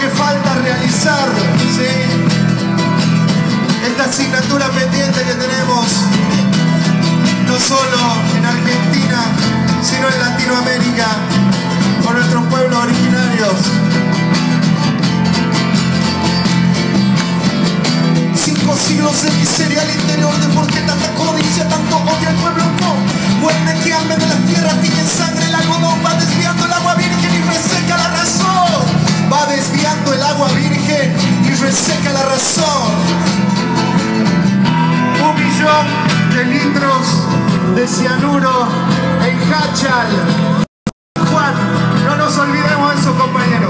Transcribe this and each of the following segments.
que falta realizar. Esta asignatura pendiente que tenemos, no solo en Argentina, sino en Latinoamérica, con nuestros pueblos originarios. Cinco siglos de miseria al interior de por qué tanta codicia, tanto odio al pueblo, no. Muerte que hambre de las tierras, tienen sangre. reseca la razón. Un millón de litros de cianuro en Hachal. Juan, no nos olvidemos de eso, compañero.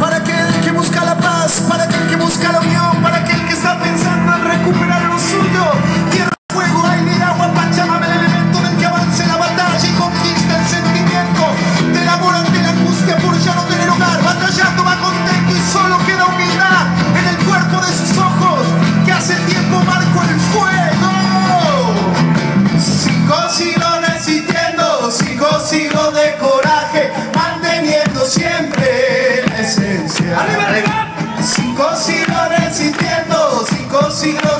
Para aquel que busca la paz, para aquel que busca la unión, para aquel que está pensando en recuperar. siglo